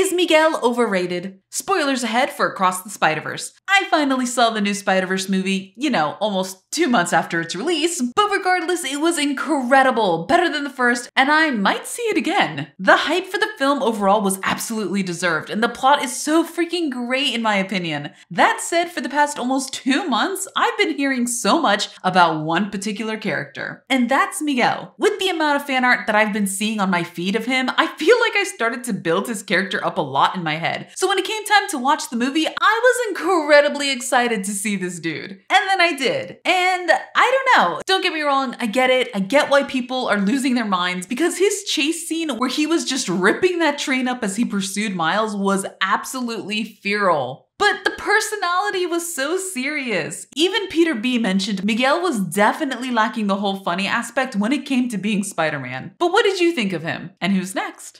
Is Miguel overrated? Spoilers ahead for Across the Spider Verse. I finally saw the new Spider Verse movie, you know, almost two months after its release, regardless, it was incredible, better than the first, and I might see it again. The hype for the film overall was absolutely deserved, and the plot is so freaking great in my opinion. That said, for the past almost two months, I've been hearing so much about one particular character, and that's Miguel. With the amount of fan art that I've been seeing on my feed of him, I feel like I started to build his character up a lot in my head. So when it came time to watch the movie, I was incredibly excited to see this dude. And then I did. And I don't know. Don't get me wrong, I get it. I get why people are losing their minds because his chase scene where he was just ripping that train up as he pursued Miles was absolutely feral. But the personality was so serious. Even Peter B mentioned Miguel was definitely lacking the whole funny aspect when it came to being Spider Man. But what did you think of him? And who's next?